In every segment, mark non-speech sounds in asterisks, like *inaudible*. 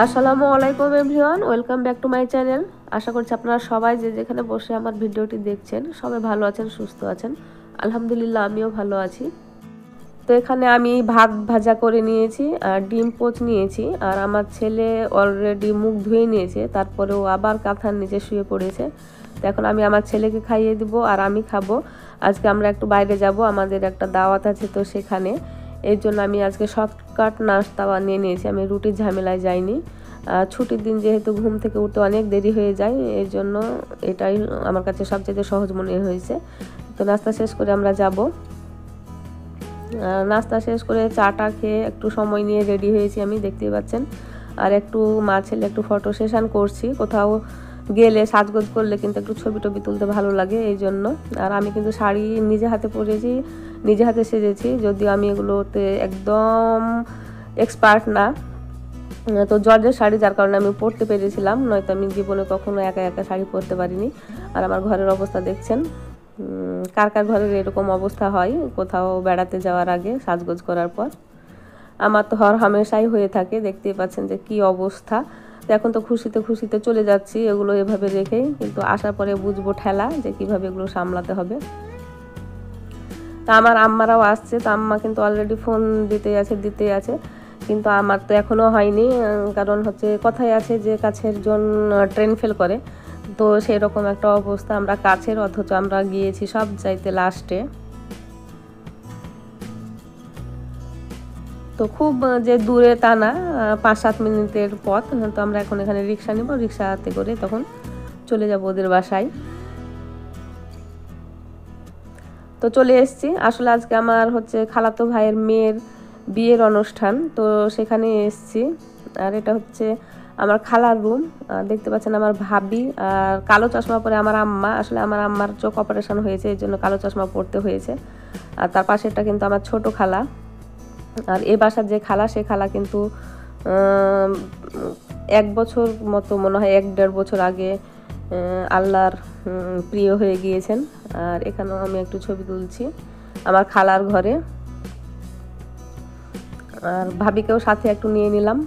আসসালামু আলাইকুম everyone, welcome back to my channel. আশা করছি আপনারা সবাই যে যেখানে বসে আমার ভিডিওটি দেখছেন, সবাই ভালো আছেন, সুস্থ আছেন। আলহামদুলিল্লাহ, আমিও ভালো আছি। তো এখানে আমি ভাত ভাজা করে নিয়েছি আর ডিম পোচ নিয়েছি আর আমার ছেলে অলরেডি মুখ ধুয়ে নিয়েছে তারপরে ও আবার কাঁথার নিচে শুয়ে পড়েছে। তো এখন আমি আমার ছেলেকে খাইয়ে দিব আর আমি খাব। আজকে আমরা একটু বাইরে যাব, আমাদের একটা দাওয়াত আছে তো সেখানে। এর জন্য আমি আজকে শর্টকাট নাস্তা বানিয়ে নিয়েছি। আমি রুটির ঝামেলায় যাইনি। ছুটির দিন যেহেতু ঘুম থেকে উঠতে অনেক দেরি হয়ে যায়, এর জন্য এটাই আমার কাছে সবচেয়ে সহজ মনে হয়েছে। তো নাস্তা শেষ করে আমরা যাব। নাস্তা শেষ করে চাটা খেয়ে একটু সময় নিয়ে রেডি হয়েছি আমি, দেখতেই পাচ্ছেন। আর একটু মা ছেলে একটু ফটো সেশন করছি, কোথাও গেলে সাজগোজ করলে কিন্তু একটু ছবি টবি তুলতে ভালো লাগে, এই জন্য। আর আমি কিন্তু শাড়ি নিজে হাতে পরেছি নিজে হাতে সেজেছি, যদিও আমি এগুলোতে একদম এক্সপার্ট না। তো জর্জের শাড়ি যার কারণে আমি পরতে পেরেছিলাম, নয়তো আমি জীবনে কখনো একা একা শাড়ি পরতে পারিনি। আর আমার ঘরের অবস্থা দেখছেন কার কার ঘরের এরকম অবস্থা হয়, কোথাও বেড়াতে যাওয়ার আগে, সাজগোজ করার পর। আমার তো হর হামেশাই হয়ে থাকে, দেখতেই পাচ্ছেন যে কি অবস্থা। এখন তো খুশিতে খুশিতে চলে যাচ্ছি, এগুলো এভাবে রেখেই, কিন্তু আসার পরে বুঝব ঠেলা যে কীভাবে এগুলো সামলাতে হবে। তা আমার আম্মারাও আসছে, তো আম্মা কিন্তু অলরেডি ফোন দিতে আছে দিতে আছে। কিন্তু আমার তো এখনও হয়নি কারণ হচ্ছে কথাই আছে যে কাছের জন ট্রেন ফেল করে। তো সেরকম একটা অবস্থা, আমরা কাছের, অথচ আমরা গিয়েছি সব চাইতে লাস্টে তো খুব যে দূরে তা না পাঁচ সাত মিনিটের পথ, তো আমরা এখন এখানে রিক্সা নিব, রিক্সাতে করে তখন চলে যাব ওদের বাসায়। তো চলে এসছি। আসলে আজকে আমার হচ্ছে খালাতো ভাইয়ের মেয়ের বিয়ের অনুষ্ঠান, তো সেখানে এসছি। আর এটা হচ্ছে আমার খালার রুম। দেখতে পাচ্ছেন আমার ভাবি আর কালো চশমা পরে আমার আম্মা। আসলে আমার আম্মার চোখ অপারেশন হয়েছে, এই জন্য কালো চশমা পরতে হয়েছে। আর তার পাশেরটা কিন্তু আমার ছোট খালা। আর এ বাসার যে খালা, সে খালা কিন্তু এক বছর মতো, মনে হয় এক দেড় বছর আগে আল্লাহর প্রিয় হয়ে গিয়েছেন। আর এখানেও আমি একটু ছবি তুলছি আমার খালার ঘরে। আর ভাবিকেও সাথে একটু নিয়ে নিলাম।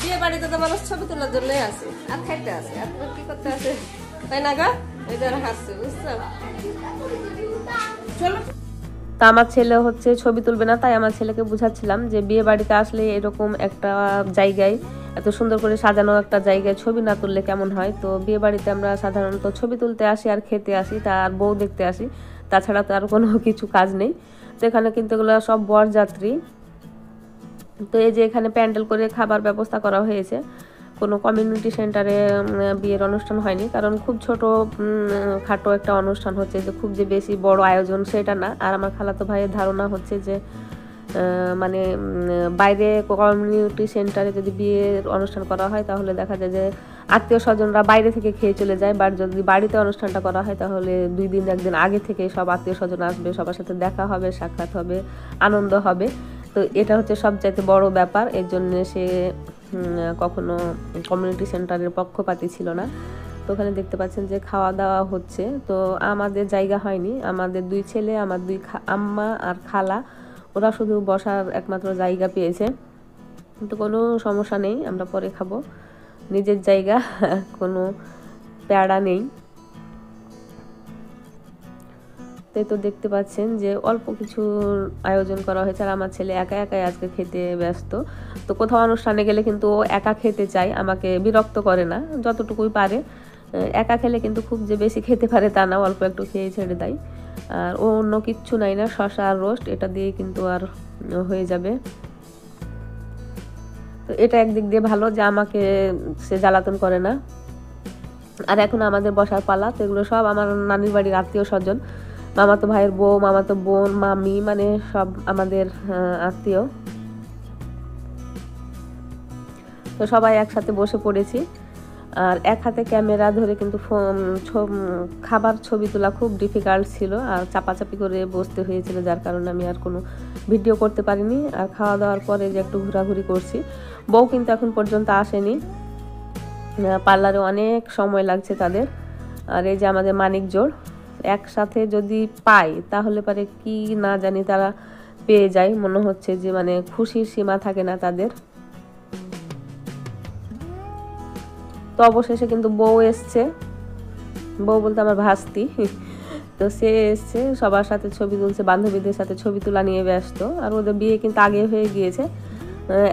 বিয়ে বাড়িতে তো মানুষ ছবি তোলার জন্য আছে আর খাইতে আছে আর কি করতে আছে তাই না গা? এই যারা হাসছে, বুঝছ? চলো। তা আমার ছেলে হচ্ছে ছবি তুলবে না, তাই আমার ছেলেকে বুঝাচ্ছিলাম যে বিয়ে বাড়িতে আসলে এরকম একটা জায়গায়, এত সুন্দর করে সাজানো একটা জায়গায় ছবি না তুললে কেমন হয়? তো বিয়ে বাড়িতে আমরা সাধারণত ছবি তুলতে আসি আর খেতে আসি তার বউ দেখতে আসি, তাছাড়া তো আর কোনো *laughs* কিছু কাজ নেই। তো এখানে কিন্তু এগুলো সব বরযাত্রী। তো এই যে এখানে প্যান্ডেল করে খাবার ব্যবস্থা করা হয়েছে। কোনো কমিউনিটি সেন্টারে বিয়ের অনুষ্ঠান হয়নি। কারণ খুব ছোট খাটো একটা অনুষ্ঠান হচ্ছে যে খুব যে বেশি বড় আয়োজন সেটা না। আর আমার খালাতো ভাইয়ের ধারণা হচ্ছে যে মানে বাইরে কমিউনিটি সেন্টারে যদি বিয়ের অনুষ্ঠান করা হয়, তাহলে দেখা যায় যে আত্মীয় স্বজনরা বাইরে থেকে খেয়ে চলে যায়। বা যদি বাড়িতে অনুষ্ঠানটা করা হয়, তাহলে দুই দিন, একদিন আগে থেকে সব আত্মীয় স্বজন আসবে। সবার সাথে দেখা হবে, সাক্ষাৎ হবে, আনন্দ হবে। তো এটা হচ্ছে সবচাইতে বড় ব্যাপার। এর জন্য সে কখনো কমিউনিটি সেন্টারের পক্ষপাতি ছিল না। তো ওখানে দেখতে পাচ্ছেন যে খাওয়া দাওয়া হচ্ছে। তো আমাদের জায়গা হয়নি। আমাদের দুই ছেলে, আমার দুই আম্মা আর খালা, ওরা শুধু বসার একমাত্র জায়গা পেয়েছে। কিন্তু কোনো সমস্যা নেই, আমরা পরে খাব। নিজের জায়গা, *laughs* কোনো প্যাড়া নেই। তাই তো দেখতে পাচ্ছেন যে অল্প কিছু আয়োজন করা হয়েছে আর আমার ছেলে একা একাই আজকে খেতে ব্যস্ত। তো কোথাও অনুষ্ঠানে গেলে কিন্তু ও একা খেতে চায়, আমাকে বিরক্ত করে না, যতটুকুই পারে। একা খেলে কিন্তু খুব যে বেশি খেতে পারে তা না, অল্প একটু খেয়ে ছেড়ে দেয়। আর ও অন্য কিচ্ছু নাই না শশা আর রোস্ট, এটা দিয়ে কিন্তু আর হয়ে যাবে। তো এটা একদিক দিয়ে ভালো যে আমাকে সে জ্বালাতন করে না। আর এখন আমাদের বসার পালা, তো এগুলো সব আমার নানির বাড়ির আত্মীয় স্বজন। মামাতো ভাইয়ের বউ, মামাতো বোন, মামি মানে সব আমাদের আত্মীয়। তো সবাই একসাথে বসে পড়েছি। আর এক হাতে ক্যামেরা ধরে কিন্তু ফোন খাবার ছবি তোলা খুব ডিফিকাল্ট ছিল। আর চাপাচাপি করে বসতে হয়েছিল, যার কারণে আমি আর কোনো ভিডিও করতে পারিনি। আর খাওয়া দাওয়ার পরে যে একটু ঘোরাঘুরি করছি, বউ কিন্তু এখন পর্যন্ত আসেনি। পার্লারে অনেক সময় লাগছে তাদের। আর এই যে আমাদের মানিক জোড় একসাথে যদি পাই, তাহলে পারে কি না জানি তারা পেয়ে যায়। মনে হচ্ছে যে মানে খুশির সীমা থাকে না তাদের। তো অবশেষে কিন্তু বউ এসছে। বউ বলতে আমার ভাস্তি। তো সে এসছে, সবার সাথে ছবি তুলছে, বান্ধবীদের সাথে ছবি তোলা নিয়ে ব্যস্ত। আর ওদের বিয়ে কিন্তু আগে হয়ে গিয়েছে।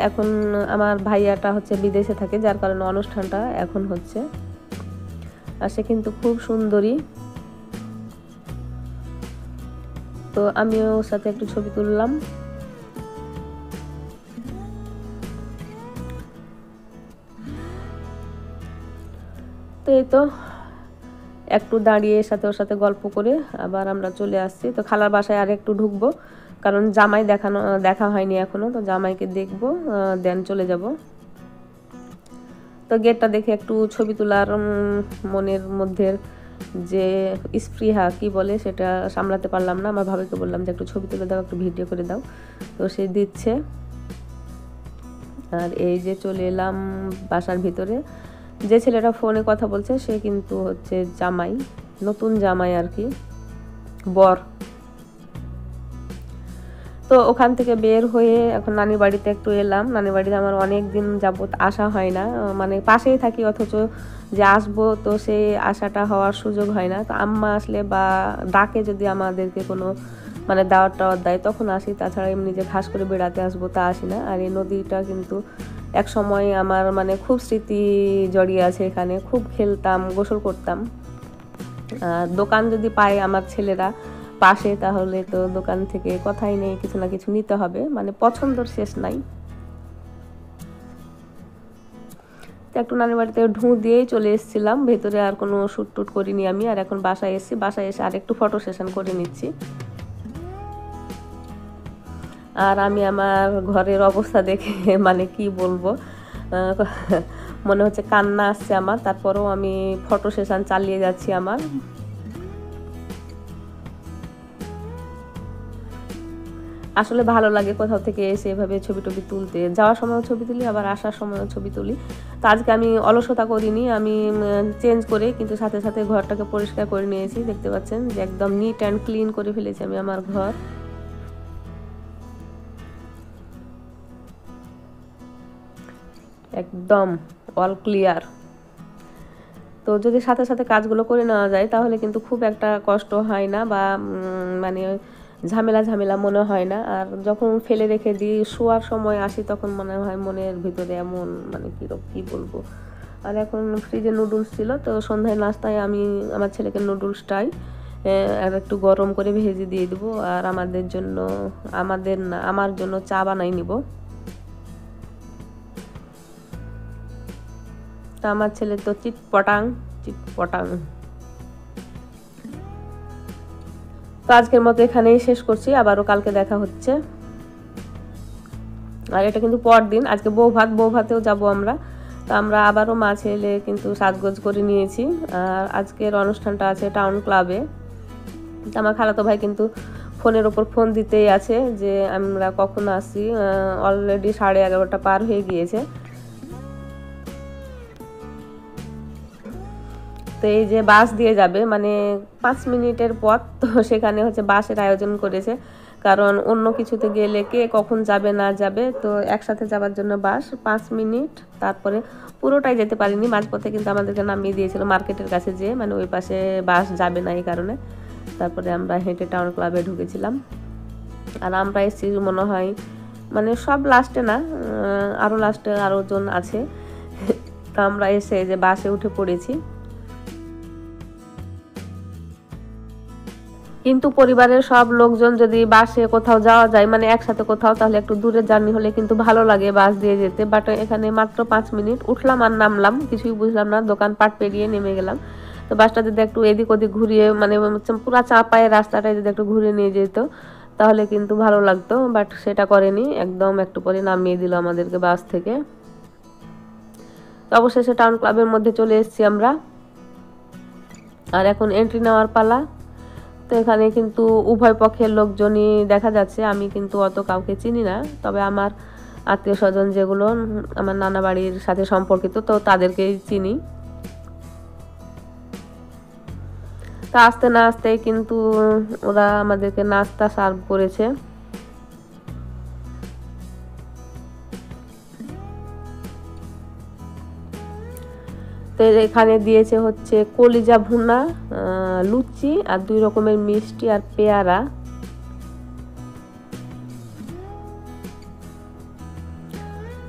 এখন আমার ভাইয়াটা হচ্ছে বিদেশে থাকে, যার কারণে অনুষ্ঠানটা এখন হচ্ছে। আর সে কিন্তু খুব সুন্দরী। তো আমিও ওর সাথে একটু ছবি তুললাম। তো এই তো, একটু দাঁড়িয়ে সাথে ওর সাথে গল্প করে আবার আমরা চলে আসছি। তো খালার বাসায় আর একটু ঢুকবো, কারণ জামাই দেখানো, দেখা হয়নি এখনও, তো জামাইকে দেখব দেন চলে যাব। তো গেটটা দেখে একটু ছবি তোলার মনের মধ্যে যে স্প্রিহা কি বলে সেটা সামলাতে পারলাম না। আমার ভাবিকে বললাম যে একটু ছবি তুলে দাও, একটু ভিডিও করে দাও। তো সে দিচ্ছে। আর এই যে চলে এলাম বাসার ভিতরে। যে ছেলেটা ফোনে কথা বলছে, সে কিন্তু হচ্ছে জামাই, নতুন জামাই আর কি। বর। তো ওখান থেকে বের হয়ে এখন নানির বাড়িতে একটু এলাম। নানি বাড়িতে আমার অনেক দিন যাবত আসা হয় না। মানে পাশেই থাকি, অথচ যে আসব তো সেই আশাটা হওয়ার সুযোগ হয় না। তো আম্মা আসলে বা ডাকে যদি আমাদেরকে কোনো মানে দাওয়াত টাওয়ার দেয়, তখন আসি। তাছাড়া এমনি যে ঘাস করে বেড়াতে আসব তা আসি না। আর এই নদীটা কিন্তু এক সময় আমার মানে খুব স্মৃতি জড়িয়ে আছে এখানে। খুব খেলতাম, গোসল করতাম। দোকান যদি পায় আমার ছেলেরা পাশে, তাহলে তো দোকান থেকে কথাই নেই, কিছু না কিছু নিতে হবে। মানে পছন্দর শেষ নাই। একটু নানি বাড়িতে ঢু দিয়েই চলে এসেছিলাম। ভেতরে আর কোনো শ্যুট টুট করিনি আমি, আর এখন বাসায় এসেছি। বাসায় এসে আর একটু ফটো সেশন করে নিচ্ছি। আর আমি আমার ঘরের অবস্থা দেখে মানে কি বলব মনে হচ্ছে কান্না আসছে আমার। তারপরেও আমি ফটো সেশন চালিয়ে যাচ্ছি আমার। আসলে ভালো লাগে কোথাও থেকে এসে এভাবে ছবি টবি তুলতে। যাওয়ার সময়ও ছবি তুলি, আবার আসার সময়ও ছবি তুলি। তো আজকে আমি অলসতা করিনি, আমি চেঞ্জ করে কিন্তু সাথে সাথে ঘরটাকে পরিষ্কার করে নিয়েছি। দেখতে পাচ্ছেন যে একদম নিট অ্যান্ড ক্লিন করে ফেলেছি আমি আমার ঘর। একদম অল ক্লিয়ার তো যদি সাথে সাথে কাজগুলো করে নেওয়া যায়, তাহলে কিন্তু খুব একটা কষ্ট হয় না বা মানে ঝামেলা ঝামেলা মনে হয় না। আর যখন ফেলে রেখে দিই, শোয়ার সময় আসি, তখন মনে হয় মনের ভিতরে এমন মানে কীরকম কী বলব? আর এখন ফ্রিজে নুডলস ছিল, তো সন্ধ্যায় নাস্তায় আমি আমার ছেলেকে নুডলসটাই আর একটু গরম করে ভেজে দিয়ে দেবো। আর আমাদের জন্য, আমাদের না, আমার জন্য চা বানাই নিব। তা আমার ছেলে তো চিট পটাং তো আজকের মতো এখানেই শেষ করছি, আবারও কালকে দেখা হচ্ছে। আর এটা কিন্তু পর দিন আজকে বউ ভাত বউ ভাতেও যাব আমরা। তো আমরা আবারও মা ছেলে কিন্তু সাজগোজ করে নিয়েছি। আর আজকের অনুষ্ঠানটা আছে টাউন ক্লাবে। তো আমার খালাতো ভাই কিন্তু ফোনের ওপর ফোন দিতেই আছে যে আমরা কখন আসি অলরেডি সাড়ে এগারোটা পার হয়ে গিয়েছে। তো এই যে বাস দিয়ে যাবে মানে পাঁচ মিনিটের পথ, তো সেখানে হচ্ছে বাসের আয়োজন করেছে। কারণ অন্য কিছুতে গেলে কে কখন যাবে, না যাবে, তো একসাথে যাওয়ার জন্য বাস পাঁচ মিনিট। তারপরে পুরোটাই যেতে পারিনি, মাঝপথে কিন্তু আমাদেরকে নামিয়ে দিয়েছিল মার্কেটের কাছে যে মানে ওই পাশে বাস যাবে না এই কারণে। তারপরে আমরা হেঁটে টাউন ক্লাবে ঢুকেছিলাম। আর আমরা এসেছি মনে হয় মানে সব লাস্টে না আরও লাস্টে আরও জন আছে। তো আমরা এসে যে বাসে উঠে পড়েছি। কিন্তু পরিবারের সব লোকজন যদি বাসে কোথাও যাওয়া যায় মানে একসাথে কোথাও, তাহলে একটু দূরের জার্নি হলে কিন্তু ভালো লাগে বাস দিয়ে যেতে। বাট এখানে মাত্র পাঁচ মিনিট। উঠলাম আর নামলাম, কিছুই বুঝলাম না। দোকান পাট পেরিয়ে নেমে গেলাম। তো বাসটা যদি একটু এদিক ওদিক ঘুরিয়ে মানে পুরো চাপায় রাস্তাটায় যদি একটু ঘুরে নিয়ে যেত, তাহলে কিন্তু ভালো লাগতো। বাট সেটা করেনি। একদম একটু পরে নামিয়ে দিল আমাদেরকে বাস থেকে। তো অবশেষে টাউন ক্লাবের মধ্যে চলে এসেছি আমরা। আর এখন এন্ট্রি নেওয়ার পালা। তো এখানে কিন্তু উভয় পক্ষের লোকজনই দেখা যাচ্ছে। আমি কিন্তু অত কাউকে চিনি না, তবে আমার আত্মীয় স্বজন যেগুলো, আমার নানা বাড়ির সাথে সম্পর্কিত, তো তাদেরকেই চিনি। তা আস্তে না আস্তে কিন্তু ওরা আমাদেরকে নাস্তা সার্ভ করেছে। তো এখানে দিয়েছে হচ্ছে কলিজা ভুনা লুচি আর দুই রকমের মিষ্টি আর পেয়ারা।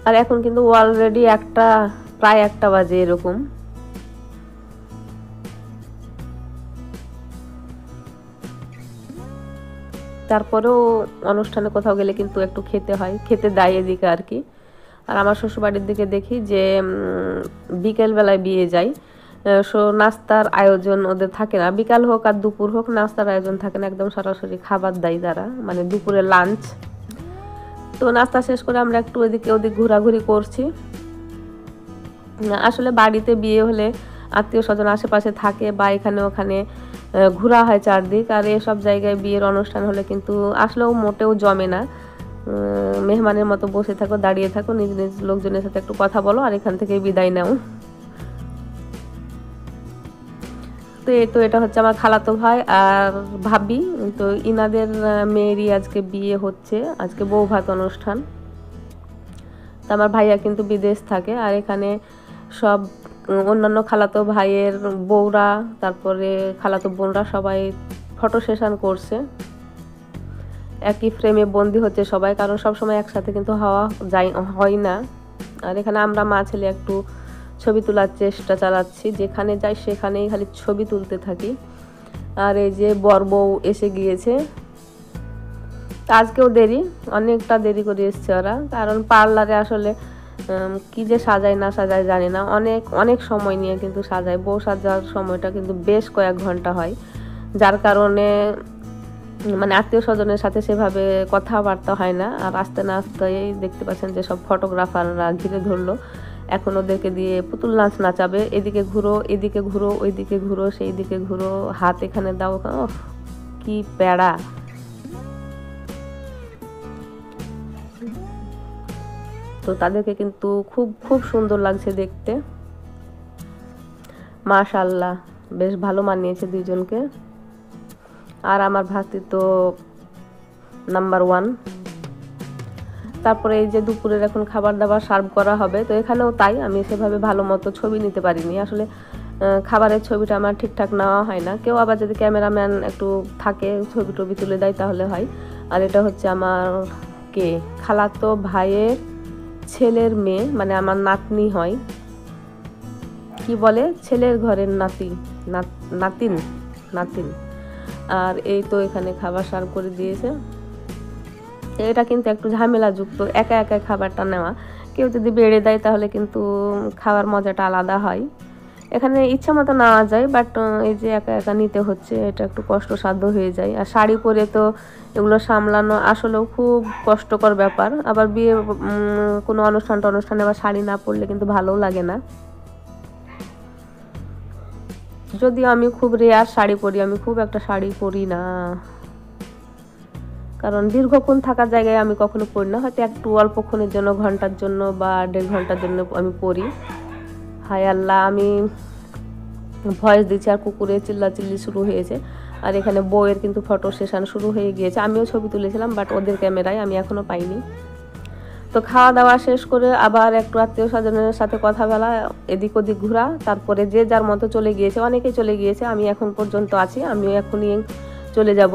আর এখন কিন্তু অলরেডি একটা, প্রায় একটা বাজে এরকম। তারপরেও অনুষ্ঠানে কোথাও গেলে কিন্তু একটু খেতে হয়, খেতে দেয় এদিকে আর কি। আর আমার শ্বশুরবাড়ির দিকে দেখি যে বিকেলবেলায় বিয়ে যায়। সো নাস্তার আয়োজন ওদের থাকে না। বিকাল হোক আর দুপুর হোক নাস্তার আয়োজন থাকে না। একদম সরাসরি খাবার দেয় তারা। মানে দুপুরে লাঞ্চ তো নাস্তা শেষ করে আমরা একটু ওদিকে ওদিক ঘোরাঘুরি করছি। আসলে বাড়িতে বিয়ে হলে আত্মীয় স্বজন আশেপাশে থাকে বা এখানে ওখানে ঘোরা হয় চারদিক। আর এসব জায়গায় বিয়ের অনুষ্ঠান হলে কিন্তু আসলেও মোটেও জমে না। মেহমানের মতো বসে থাকো, দাঁড়িয়ে থাকো, নিজ নিজ লোকজনের সাথে একটু কথা বলো আর এখান থেকে বিদায় নাও। তো এই তো এটা হচ্ছে আমার খালাতো ভাই আর ভাবি। তো ইনাদের মেয়েরই আজকে বিয়ে হচ্ছে, আজকে বউ ভাত অনুষ্ঠান। তো আমার ভাইয়া কিন্তু বিদেশ থাকে আর এখানে সব অন্যান্য খালাতো ভাইয়ের বউরা, তারপরে খালাতো বোনরা সবাই ফটো সেশন করছে। একই ফ্রেমে বন্দি হচ্ছে সবাই, কারণ সব সময় একসাথে কিন্তু হওয়া যাই, হয় না। আর এখানে আমরা মা ছেলে একটু ছবি তোলার চেষ্টা চালাচ্ছি, যেখানে যাই সেখানেই খালি ছবি তুলতে থাকি। আর এই যে বর বউ এসে গিয়েছে। আজকেও দেরি, অনেকটা দেরি করে এসছে ওরা, কারণ পার্লারে আসলে কি যে সাজায় না সাজায় জানি না। অনেক অনেক সময় নিয়ে কিন্তু সাজায়। বউ সাজার সময়টা কিন্তু বেশ কয়েক ঘণ্টা হয়। যার কারণে মানে আত্মীয় স্বজনের সাথে সেভাবে কথাবার্তা হয় না। আর আস্তে না আস্তেই দেখতে পাচ্ছেন যে সব ফটোগ্রাফাররা ঘিরে ধরলো। এখন ওদেরকে দিয়ে পুতুল নাচ নাচাবে। এদিকে ঘুরো এদিকে ঘুরো, ওইদিকে ঘুরো সেই দিকে ঘুরো। হাত এখানে দাও। কি প্যাড়া। তো তাদেরকে কিন্তু খুব খুব সুন্দর লাগছে দেখতে। মাশাল্লাহ, বেশ ভালো মানিয়েছে দুইজনকে। আর আমার ভাস্তি তো নাম্বার ওয়ান তারপরে এই যে দুপুরের এখন খাবার দাবার সার্ভ করা হবে, তো এখানেও তাই, আমি সেভাবে ভালো মতো ছবি নিতে পারিনি। আসলে খাবারের ছবিটা আমার ঠিকঠাক নেওয়া হয় না। কেউ আবার যদি ক্যামেরাম্যান একটু থাকে, ছবি টবি তুলে দেয় তাহলে হয়। আর এটা হচ্ছে আমার কে? খালাতো ভাইয়ের ছেলের মেয়ে মানে আমার নাতনি হয়। কি বলে? ছেলের ঘরের নাতি, নাত- নাতিন নাতিন। আর এই তো এখানে খাবার সার্ভ করে দিয়েছে। এটা কিন্তু একটু ঝামেলাযুক্ত, একা একা খাবারটা নেওয়া। কেউ যদি বেড়ে দেয় তাহলে কিন্তু খাওয়ার মজাটা আলাদা হয়। এখানে ইচ্ছা মতো নেওয়া যায় বাট এই যে একা একা নিতে হচ্ছে, এটা একটু কষ্টসাধ্য হয়ে যায়। আর শাড়ি পরে তো এগুলো সামলানো আসলেও খুব কষ্টকর ব্যাপার। আবার বিয়ে কোনো অনুষ্ঠান অনুষ্ঠানে আবার শাড়ি না পরলে কিন্তু ভালোও লাগে না। যদিও আমি খুব রেয়ার শাড়ি পরি, আমি খুব একটা শাড়ি পরি না। কারণ দীর্ঘক্ষণ থাকার জায়গায় আমি কখনো পরি না। হয়তো একটু অল্পক্ষণের জন্য, ঘণ্টার জন্য বা দেড় ঘণ্টার জন্য আমি পরি। হায় আল্লাহ, আমি ভয়েস দিচ্ছি আর কুকুরে চিল্লাচিল্লি শুরু হয়েছে। আর এখানে বউয়ের কিন্তু ফটো সেশন শুরু হয়ে গিয়েছে। আমিও ছবি তুলেছিলাম বাট ওদের ক্যামেরায় আমি এখনও পাইনি। তো খাওয়া দাওয়া শেষ করে আবার একটু আত্মীয় স্বজনের সাথে কথা বলা, এদিক ওদিক ঘোরা, তারপরে যে যার মতো চলে গিয়েছে অনেকে চলে গিয়েছে, আমি এখন পর্যন্ত আছি, আমিও এখনই চলে যাব।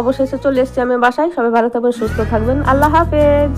অবশেষে চলে এসছি আমি বাসায়, সবাই ভালো থাকবেন, সুস্থ থাকবেন, আল্লাহ হাফেজ।